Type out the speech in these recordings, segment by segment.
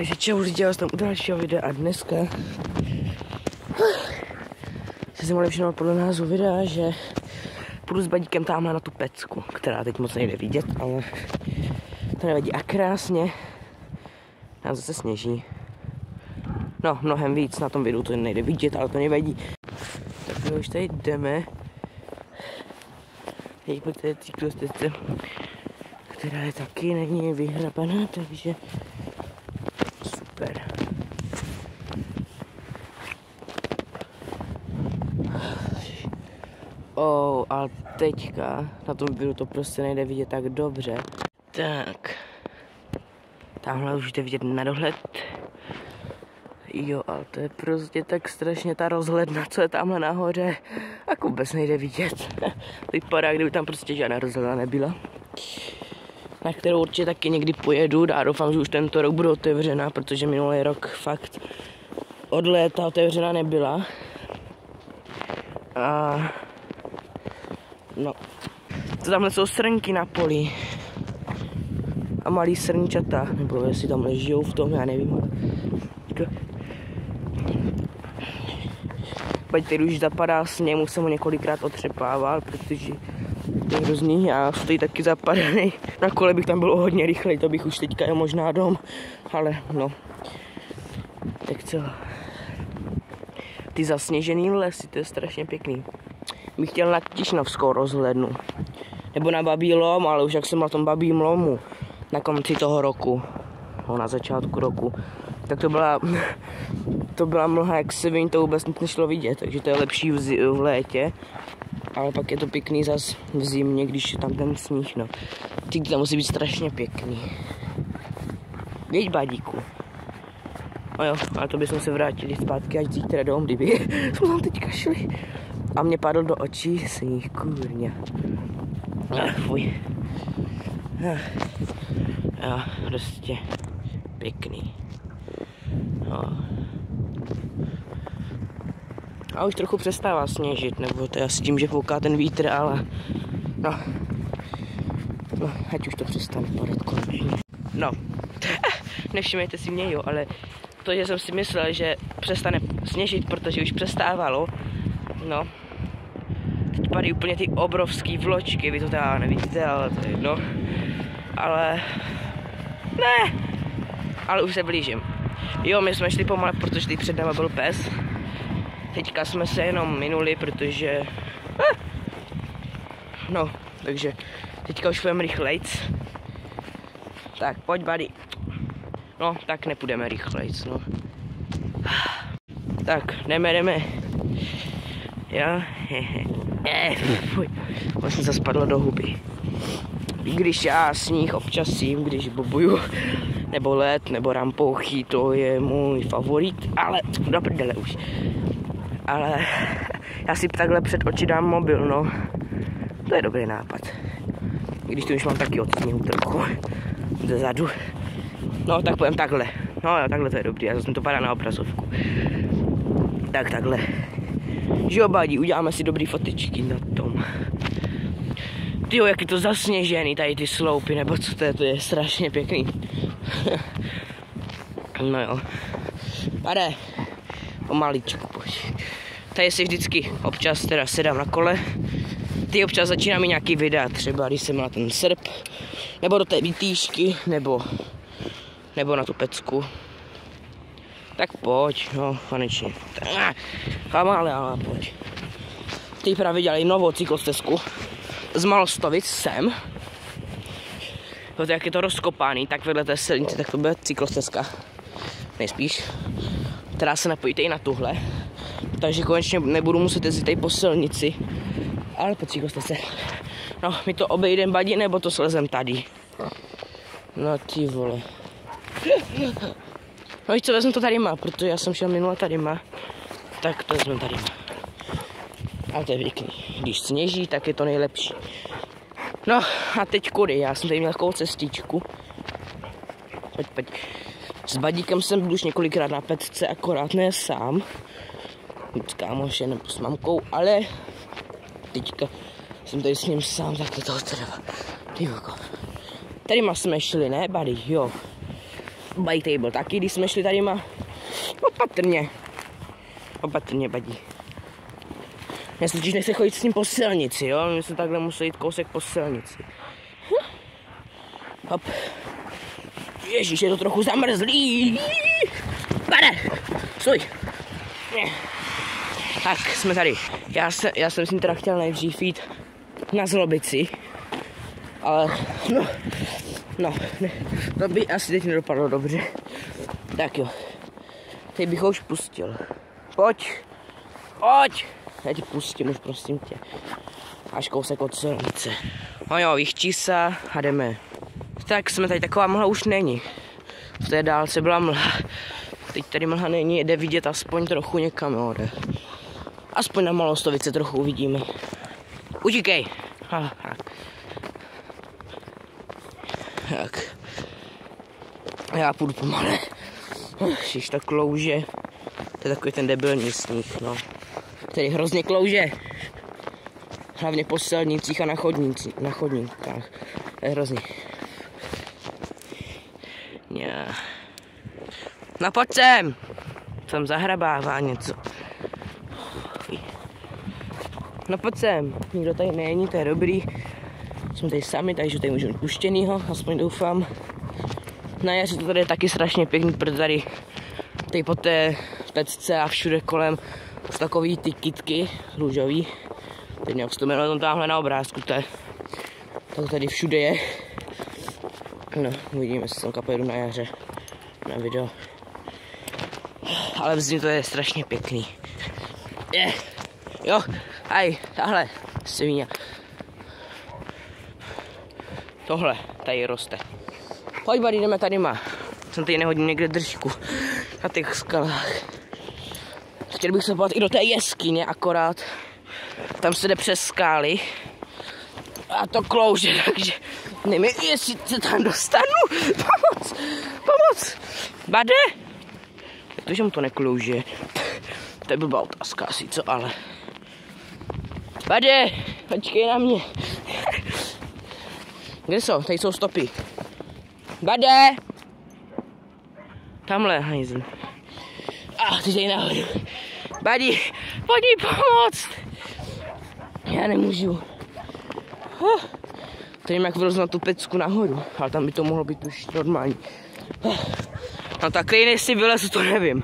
Takže čau lidi, já vás tam u dalšího videa a dneska se si mohli všimnout podle názvu videa, že půjdu s badíkem tamhle na tu pecku, která teď moc nejde vidět, ale to nevadí. A krásně nám zase sněží. No, mnohem víc na tom videu to nejde vidět, ale to nevadí. Tak my už tady jdeme. Teď po té která je taky není vyhrabaná, takže Oh, a teďka na tom videu to prostě nejde vidět tak dobře. Tak. Tamhle už jde vidět na dohled. Jo, ale to je prostě tak strašně ta rozhledna, co je tamhle nahoře. A vůbec nejde vidět. Vypadá, kdyby tam prostě žádná rozhledna nebyla. Na kterou určitě taky někdy pojedu. A doufám, že už tento rok bude otevřená, protože minulý rok fakt od léta otevřena nebyla. A no, to tamhle jsou srnky na poli. A malý srnčata, nebo jestli tam žijou v tom, já nevím. Pojď teď už zapadá sněh, už jsem ho několikrát otřepával, protože to je hrozný, já stojí taky zapadaný. Na kole bych tam byl hodně rychlej, to bych už teďka je možná dom, ale no. Tak co? Ty zasněžený lesy, to je strašně pěkný. Bych chtěl na Tišnovskou rozhlednu. Nebo na Babí lom, ale už jak jsem na tom Babím lomu na konci toho roku, no, na začátku roku, tak to byla, to byla mlha jak se vím, to vůbec nešlo vidět, takže to je lepší v, zi, v létě, ale pak je to pěkný zas v zimě, když je tam ten sníh, no. Ty to musí být strašně pěkný. Věď, badíku. No jo, ale to bychom se vrátili zpátky až zítra dom, kdyby jsme tam teďka šli. A mě padl do očí sníh, kurňa. Fuj. Jo, prostě pěkný. No. A už trochu přestává sněžit, nebo to je asi tím, že fouká ten vítr, ale no, no ať už to přestane padat konečně. No, nevšimejte si mě, jo, ale to, že jsem si myslel, že přestane sněžit, protože už přestávalo, no, teď padají úplně ty obrovský vločky, vy to teda nevidíte, ale to je jedno, ale ne, ale už se blížím. Jo, my jsme šli pomalu, protože teď před náma byl pes. Teďka jsme se jenom minuli, protože... Ah! No, takže teďka už půjdeme rychlejc. Tak, pojď, buddy. No, tak nepůjdeme rychlejc, no. Tak, jdeme, jdeme. Jo, eh, fuj, vlastně se spadlo do huby. I když já sníh občas jím, když bobuju, nebo let, nebo rampouchy, to je můj favorit, ale do prdele už. Ale já si takhle před oči dám mobil, no. To je dobrý nápad. I když tu už mám taky od sněhu trochu zezadu. No, tak půjdem takhle. No jo, takhle to je dobrý, já jsem to padá na obrazovku. Tak takhle. Že obádí, uděláme si dobrý fotičky na tom. Tyjo, jak je to zasněžený, tady ty sloupy, nebo co to je, to je strašně pěkný. no jo. Pade, pomaličku, pojď. Tady si vždycky občas teda sedám na kole. Ty občas začínám i nějaký videa, třeba když jsem na ten srp, nebo do té výtýšky, nebo, nebo na tu pecku. Tak pojď, no, konečně. ale, ale pojď. Ty právě dělají novou cyklostezku z Malostovic sem. Protože jak je to rozkopaný, tak vedle té silnice, tak to bude cyklostezka. Nejspíš. Která se napojíte i na tuhle. Takže konečně nebudu muset jezdit tady po silnici. Ale po cyklostezce. No, my to obejdem badí, nebo to slezem tady. No ty vole. No víš co, vezmu to tady má, protože já jsem šel minule tady má. Tak to vezmu tady má. A to je pěkný. Když sněží, tak je to nejlepší. No a teď kudy, já jsem tady měl takovou cestičku. Pojď, pojď. S badíkem jsem byl už několikrát na petce, akorát ne sám. S kámošem nebo s mamkou, ale teďka jsem tady s ním sám, tak to toho. Ty Tady jsme šli, ne, buddy, jo. Bike table taky, když jsme šli tady má. Opatrně. Opatrně, badí. Já se totiž nechce chodit s ním po silnici, jo? My jsme takhle museli jít kousek po silnici. Hop. Ježíš, je to trochu zamrzlý. Pane, stoj. Tak, jsme tady. Já, se, já jsem si teda chtěl nejdřív jít na zlobici. Ale, no, no, ne, to by asi teď nedopadlo dobře. Tak jo. Teď bych ho už pustil. Pojď. Pojď. Já tě pustím už, prosím tě. Až kousek od silnice. No jo, vychčí se a jdeme. Tak jsme tady, taková mlha už není. V té dálce byla mlha. Teď tady mlha není, jde vidět aspoň trochu někam, jo, jde. Aspoň na Malostovice trochu uvidíme. Utíkej. Ha, tak. Tak. Já půjdu pomale. Ježiš, tak klouže. To je takový ten debilní sníh, no. Který hrozně klouže. Hlavně po silnicích a na chodnících, na chodníkách. To je hrozně. Já. No pojď sem. Tam zahrabává něco. No pojď sem. Nikdo tady není, to je dobrý. Jsme tady sami, takže tady můžeme puštěnýho, aspoň doufám. Na jaře to tady je taky strašně pěkný, protože tady, tady po té tecce a všude kolem jsou takový ty kitky růžový. Teď nějak to jmenuje tamhle na obrázku, to je, tak tady všude je. No, uvidíme, jestli tam pojedu na jaře na video. Ale v to je strašně pěkný. Je. Jo, aj, tahle svině. Tohle tady roste. Pojď, buddy, jdeme tady má. Jsem tady nehodím někde držku na těch skalách. Chtěl bych se podívat i do té jeskyně, akorát tam se jde přes skály a to klouže, takže nevím, jestli se tam dostanu. Pomoc, pomoc. Bade? Jak to, že mu to neklouže? To je blbá otázka asi, co ale. Bade, počkej na mě. Kde jsou? Tady jsou stopy. Bade! Tamhle, hajzl. A, ah, ty tady nahoru. Badi, pojď mi pomoct. Já nemůžu. Huh. Tady jak vylez na tu pecku nahoru, ale tam by to mohlo být už normální. Huh. No tak si vylezu, to nevím.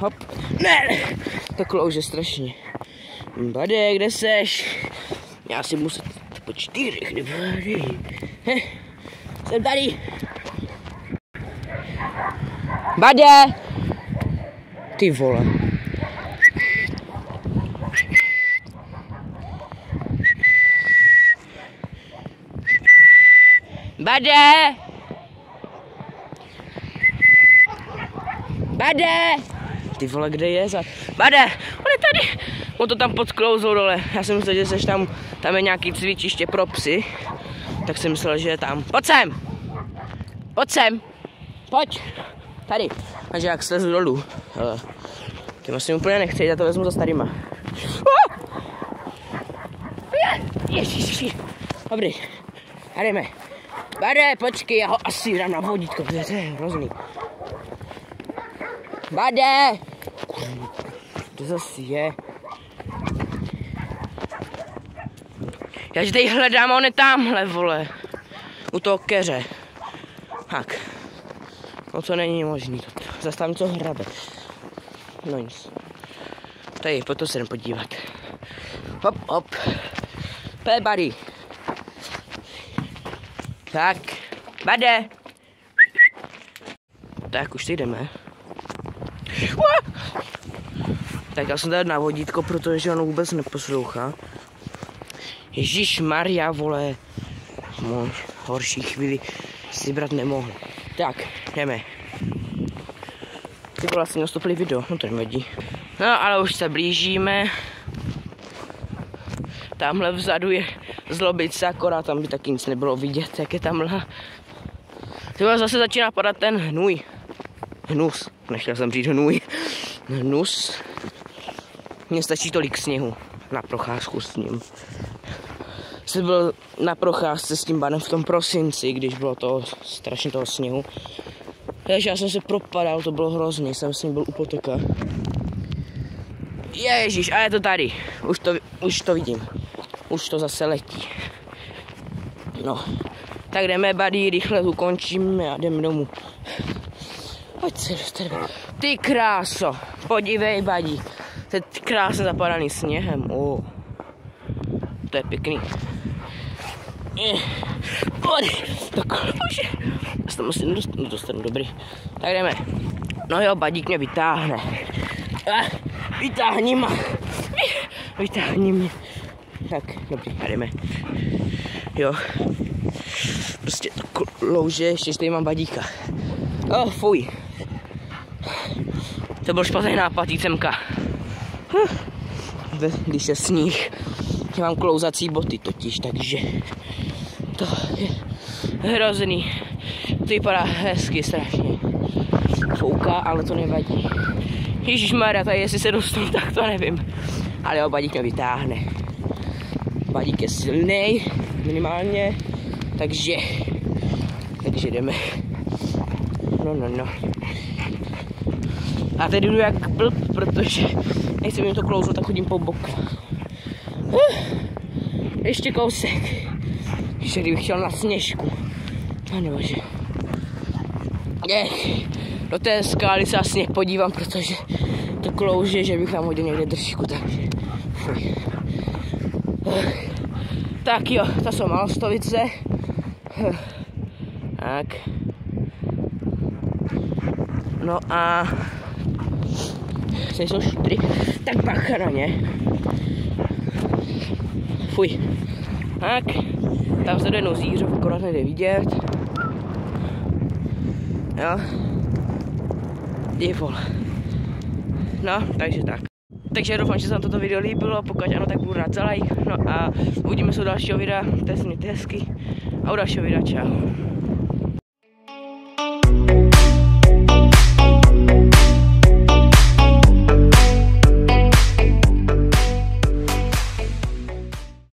Hop. Ne, to klouže strašně. Bade, kde seš? Já si musím po čtyřech, nebo Jsem tady. Bade! Ty vole. Bade! Bade! Ty vole, kde je za... Bade! On je tady! On to tam podklouzl dole. Já jsem myslel, že seš tam, tam je nějaký cvičiště pro psy. Tak jsem myslel, že je tam. Pojď sem! Pojď sem! Pojď! Tady. A že jak slezu dolů. Ty vlastně úplně nechci, já to vezmu za starýma. Ježiši. Dobrý. A jdeme. Bade, počkej, já ho asi dám na vodítko, to je hrozný. Bade! To zase je. Já že tady hledám, on je tamhle, vole. U toho keře. Tak. No to není možný. Zase tam něco hrabe. No nic. Tady, po to se podívat. Hop, hop. P buddy. Tak. Bade. Tak, už jdeme. Tak já jsem tady na vodítko, protože on vůbec neposlouchá. Ježíš Maria, vole. Můj horší chvíli si brát nemohl. Tak, jdeme. Ty vlastně nastupili video, no to nevadí. No ale už se blížíme. Tamhle vzadu je zlobice, akorát tam by taky nic nebylo vidět, jak je tam mlha. Tyhle zase začíná padat ten hnůj. Hnus, nechtěl jsem říct hnůj. Hnus. Mně stačí tolik sněhu na procházku s ním. Jsem byl na procházce s tím banem v tom prosinci, když bylo to strašně toho sněhu. Ježiš, já jsem se propadal, to bylo hrozný, jsem s ním byl u potoka. Ježíš, a je to tady. Už to, už to vidím. Už to zase letí. No, tak jdeme, buddy, rychle ukončíme a jdeme domů. Pojď se dostaneme. Ty kráso, podívej, buddy. To je krásně zapadaný sněhem. Oh. To je pěkný. Pojď, tak už. Já se tam asi nedostanu, nedostanu, dobrý. Tak jdeme. No jo, badík mě vytáhne. Vytáhni ma. Vytáhni mě. Tak, dobrý, jdeme. Jo. Prostě to louže, ještě tady mám badíka. Oh, fuj. To byl špatný nápad jít semka. Když je sníh. Já mám klouzací boty totiž, takže to je hrozný. To vypadá hezky strašně. Fouká, ale to nevadí. Ježíš Maria, tady jestli se dostanu, tak to nevím. Ale jo, badík mě vytáhne. Badík je silný, minimálně, takže, takže jdeme. No, no, no. A teď jdu jak blb, protože nechci mi to klouznout, tak chodím po boku. Uh, ještě kousek. Ještě kdybych chtěl na sněžku. No nebože. Ech, do té skály se asi podívám, protože to klouže, že bych tam hodil někde držku, takže fuj. Tak jo, to jsou malostovice. Tak. No a jsou šutry, tak bacha na ně. Fuj. Tak, tam se jde nozířov, akorát nejde vidět. Jo. Je vole. No, takže tak. Takže doufám, že se vám toto video líbilo, pokud ano, tak budu rád za like. No a uvidíme se u dalšího videa, to je hezky. A u dalšího videa, čau.